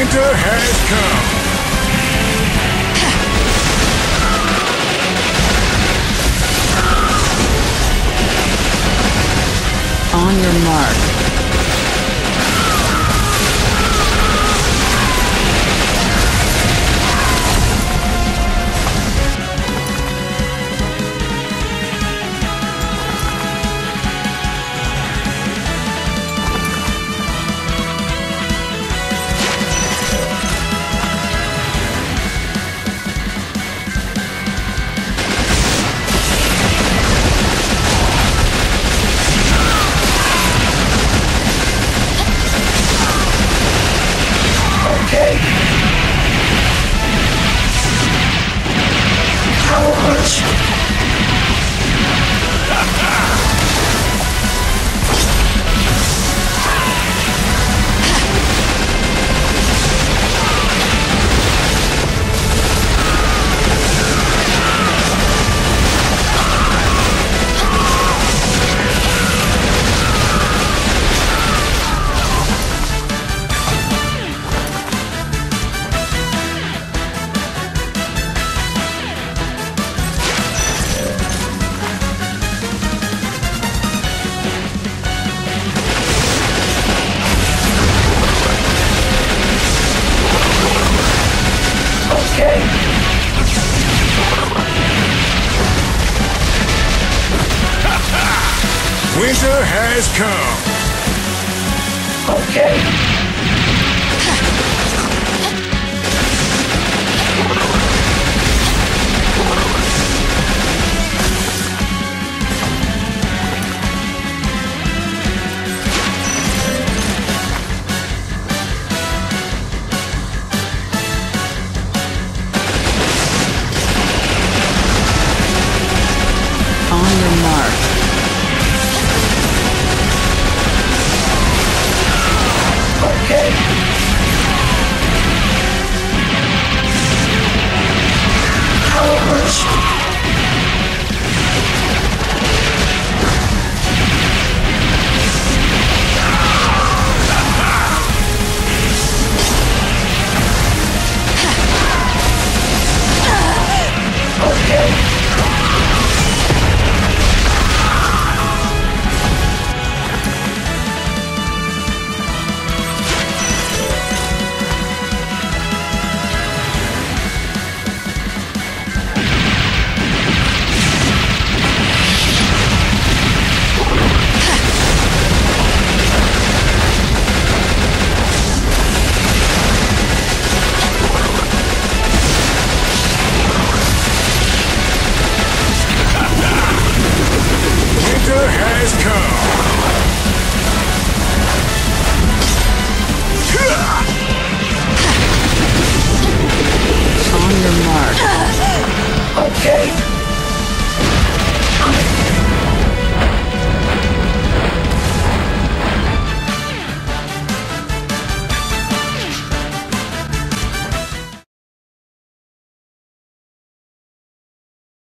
Winter has come. On your mark. Winter has come. Okay.